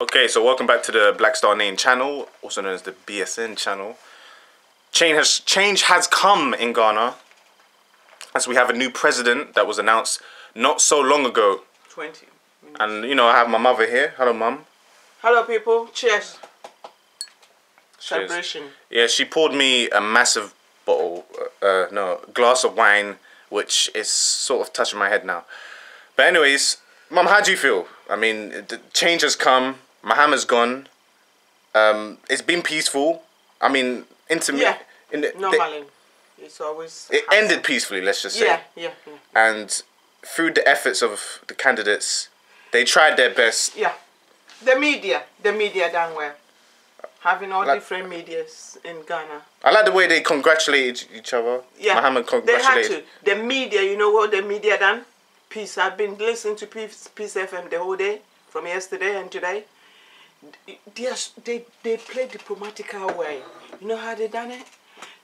Okay, so welcome back to the Black Star Nain channel, also known as the BSN channel. Change has change has come in Ghana, as we have a new president that was announced not so long ago. 20. And you know, I have my mother here. Hello, mum. Hello, people. Cheers. Cheers. Celebration. Yeah, she poured me a massive bottle, uh, uh, no, glass of wine, which is sort of touching my head now. But anyways, mum, how do you feel? I mean, the change has come. Mahama's gone. Um, it's been peaceful. I mean, intimate. Yeah. In the, Normally, it's always. it ended peacefully. Let's just say. Yeah, yeah, yeah. And through the efforts of the candidates, they tried their best. Yeah. The media, the media done well. Having all Like- different medias in Ghana. I like the way they congratulated each other. Yeah. Mahama congratulated. They had to. The media, you know what the media done? Peace. I've been listening to Peace, Peace FM the whole day, from yesterday and today. They, they, they played diplomatical way. You know how they done it?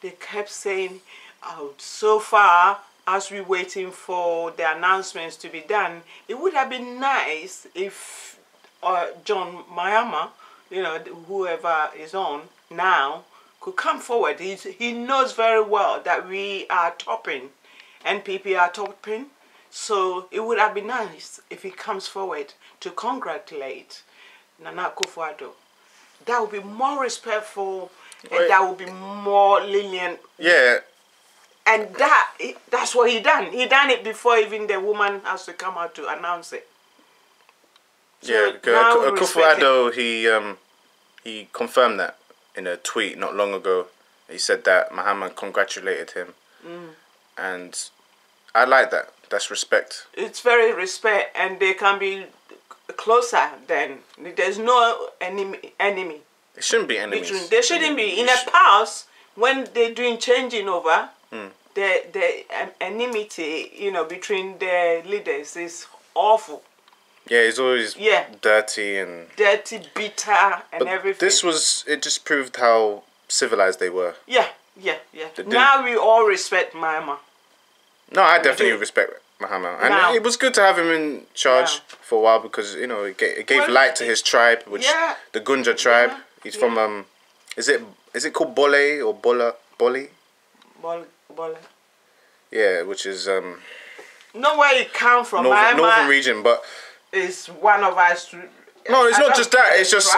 They kept saying, oh, so far, as we're waiting for the announcements to be done, it would have been nice if uh, John Mahama, you know, whoever is on now, could come forward. He's, he knows very well that we are topping, NPP are topping, so it would have been nice if he comes forward to congratulate Nana Akufo-Addo. That would be more respectful, and that would be more lenient Yeah, and that that's what he done. He done it before even the woman has to come out to announce it. So yeah. Akufo-Addo, he um, he confirmed that in a tweet not long ago. He said that Mahama congratulated him, Mm. and I like that. That's respect. It's very respect, and they can be closer. Then there's no enemy. Enemy. It shouldn't be enemies. Between, there shouldn't be. In the past, when they're doing changing over, Hmm. the the um, enmity, you know, between the leaders is awful, Yeah, it's always Yeah. dirty and. dirty, bitter, and But everything. this was it. Just proved how civilized they were. Yeah, yeah, yeah. Now we all respect Mahama. No, I definitely respect Mahama, and Now. it was good to have him in charge for a while because you know it gave, it gave Well, light to his tribe, which yeah. the Gonja tribe. Yeah, He's yeah. from um, is it is it called Bole or Bola Boli? Bol, bol. Yeah, which is um Know where it come from. northern, Mama northern region, but is one of us. No, it's I not just that, it's just-.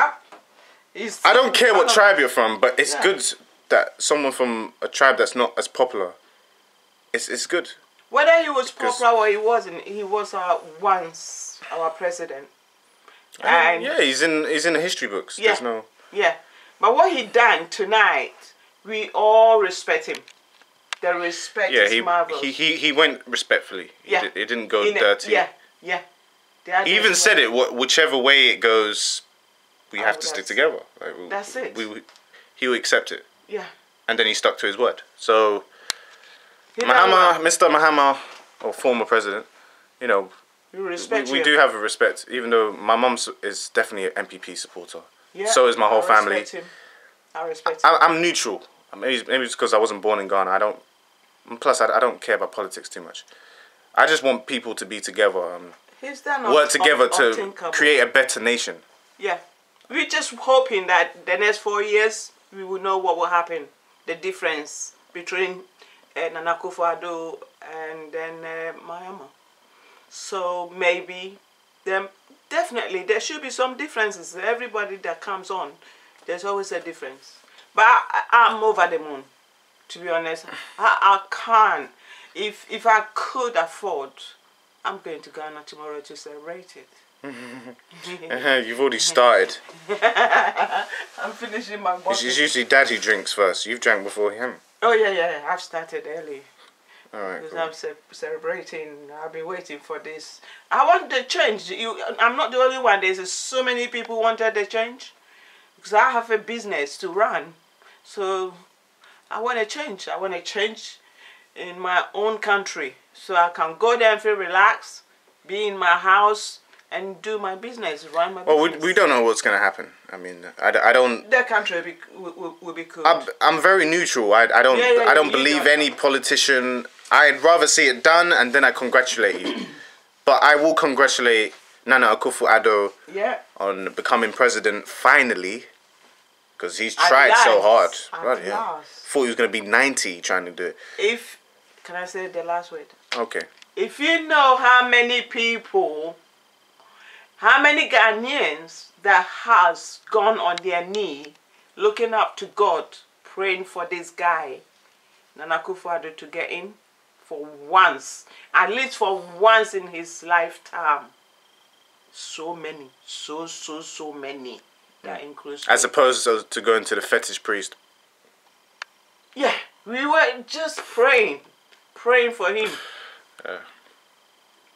It's I don't care what tribe you're from. But it's good that someone from a tribe that's not as popular. It's it's good. Whether he was popular or he wasn't, he was uh, once our president. And yeah, he's in he's in the history books. Yeah. There's no. yeah. But what he done tonight, we all respect him. The respect Yeah, is he, marvelous. he he he went respectfully. He, Yeah. he didn't go In a- dirty. Yeah, yeah. He even said it. Wh- whichever way it goes, we have to stick together. Like, we, that's it. We, we, he will accept it, Yeah. and then he stuck to his word. So He Mahama. Mr. Mahama, or former president, you know, We we, do have a respect. Even though my mum is definitely an NPP supporter, Yeah, so is my whole I family. respect him. I respect him. I, I'm neutral. Maybe maybe it's because I wasn't born in Ghana. I don't. Plus, I, I don't care about politics too much. I just want people to be together, um, work together un- to unthinkable. create a better nation. Yeah, we're just hoping that the next four years we will know what will happen, the difference between uh, Nana Akufo-Addo and then uh, Mahama. So maybe, then definitely there should be some differences. Everybody that comes on, there's always a difference. But I, I'm over the moon, to be honest. I, I can't. If if I could afford, I'm going to Ghana tomorrow to celebrate it. You've already started. I'm finishing my bottle. It's, it's usually dad who drinks first. You've drank before him. Oh yeah, yeah. I've started early All right. because Cool. I'm ce- celebrating. I've been waiting for this. I want the change. You, I'm not the only one. There's so many people wanted the change because I have a business to run, so I want to change. I want to change in my own country so I can go there and feel relaxed, be in my house and do my business, run my Well, we, business. we don't know what's gonna happen. I mean, I, I don't. The country will be, will, will, be good. I'm, I'm very neutral. I, I don't Yeah, yeah, I don't believe don't. any politician. I'd rather see it done and then I congratulate you. but I will congratulate Nana Akufo-Addo Yeah. on becoming president finally, because he's tried so hard. last. At Bloody hell. last. Thought he was gonna be ninety trying to do it. If can I say the last word? Okay. If you know how many people, how many Ghanaians that has gone on their knee, looking up to God, praying for this guy, Nana Akufo-Addo to get in, for once, at least for once in his lifetime. So many, so so so many. That hmm. includes. As opposed to, to going to the fetish priest. yeah, we were just praying, praying for him. Yeah. Uh.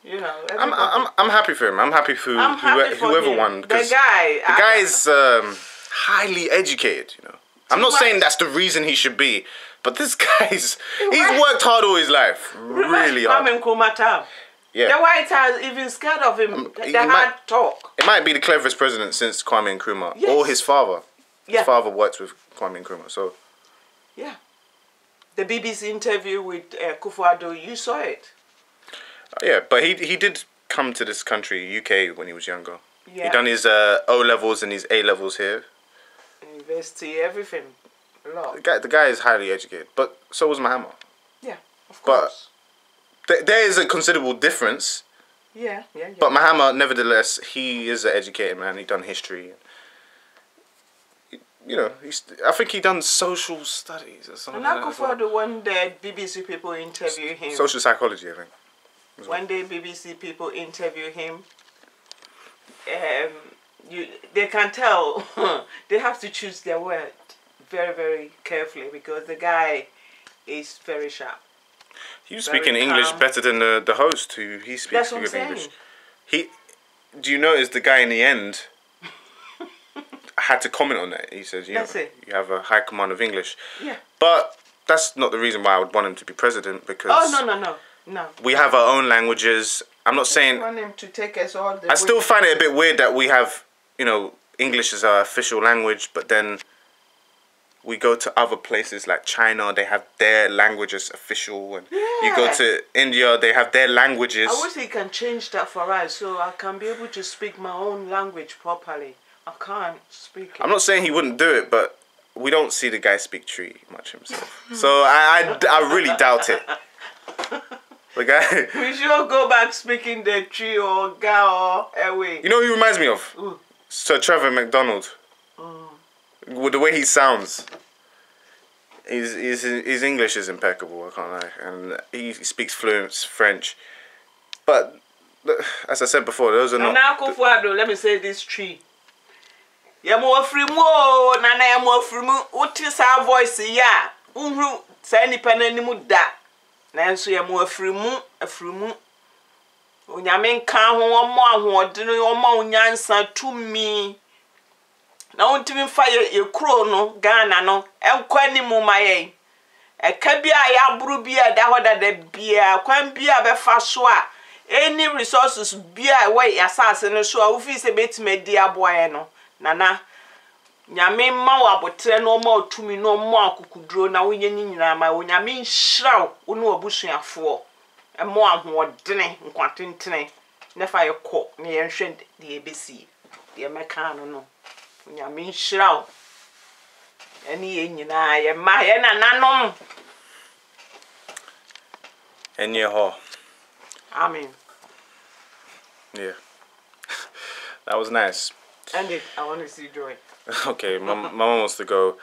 You know, I'm, I'm, I'm happy for him. I'm happy for I'm happy whoever, for whoever him. won. The guy. The guy is um, highly educated, you know. I'm not much. saying that's the reason he should be, but this guy's he's worked hard all his life, really hard. Kwame Nkrumah. Yeah, The White House even scared of him. he they had might- talk. it might be the cleverest president since Kwame Nkrumah Yes. or his father. Yeah. His father worked with Kwame Nkrumah, so Yeah. The BBC interview with uh, Kufuado, you saw it. Yeah. But he he did come to this country, UK, when he was younger. Yeah. He done his uh, O levels and his A levels here. University, everything. A lot. The guy, the guy is highly educated, but so was Mahama. Yeah, of But- course. Th- there is a considerable difference, yeah, yeah, yeah. but Mahama, nevertheless, he is an educated man. He done history. You know, he's. I think he done social studies or something. and like that as well. Kufuado, the one that BBC people interview him, Social psychology, I think. When day, BBC people interview him, um, you they can tell they have to choose their word very very carefully because the guy is very sharp. Was Very speaking English better than the, the host, who he speaks That's what I'm good saying. English. He, do you notice the guy in the end had to comment on that? He says, you know, you have a high command of English, Yeah. but that's not the reason why I would want him to be president because Oh no no no no. we have our own languages. I'm not I saying want him to take us all the I still find it a bit weird that we have, you know, English as our official language, but then we go to other places like China, they have their languages official, and you go to India, they have their languages. I wish he can change that for us so I can be able to speak my own language properly. I can't speak it. I'm not saying he wouldn't do it, but we don't see the guy speak Twi much himself. so I, I, I really doubt it. The guy, we should go back speaking the Twi or ga or Ewe. you know who he reminds me of? Ooh. Sir Trevor McDonald. Mm. With the way he sounds. His, his, his English is impeccable, I can't lie. And he speaks fluent French. But, as I said before, those are not. Nana Akufo-Addo, let me say this Twi. Yɛma wɔfiri mu o oh, nana yɛma wɔfiri mu wote saa voice yi a wohuru saa nipa no anim da nanso yɛma wɔafiri mu afiri mu onyame nka ho ɔmmɔ ahoɔden ɔmmɔ wo nyansa tumi. Na wontumi mfa yɛ yɛ kuro no ghana no ɛnkɔ anim ma yɛn. Ɛka bi a yɛaboro bi a ɛda hɔ dada biaa kwan bi a bɛfa so a any resources bi a ɛwɔ yɛ asase no so a wofii sɛ bɛtumi adi aboa yɛ no. Nana nyame mma wo abotrɛ na ɔma wo tumi na ɔma akokoduro na wonyɛ ne nyinaa ma wo. Nyame nhyira wo wo ne w'abusuafoɔ. Wo ahoɔdene nkwatentene na fa yɛkɔ na yɛnhwɛ deɛ yɛbɛsie deɛ mɛka no no nyame nhyira wo. Ɛne yɛn nyinaa yɛ mma yɛ nananom. Hall. amen. Yeah. that was nice. end it i want to see joy. Okay, my, my mom wants to go.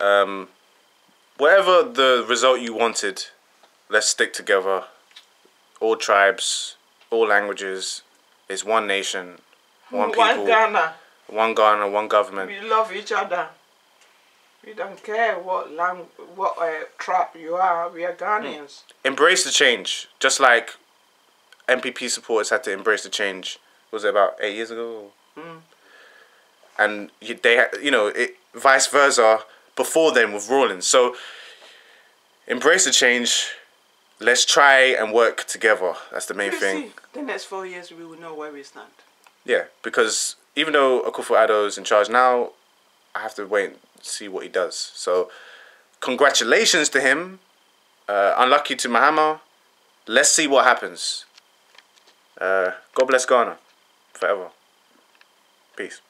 Um, whatever the result you wanted, let's stick together. All tribes, all languages, it's one nation, one people, one ghana one Ghana, one government. we love each other we don't care what lang what uh, tribe you are we are ghanaians Embrace the change, just like NPP supporters had to embrace the change. Was it about eight years ago? And they, you know, it, vice versa before then with Rawlings. So embrace the change. Let's try and work together. That's the main thing. see. the next four years we will know where we stand Yeah, because even though Akufo-Addo is in charge now, I have to wait and see what he does. So, congratulations to him. Uh, unlucky to Mahama. Let's see what happens. Uh, God bless Ghana. forever. Peace.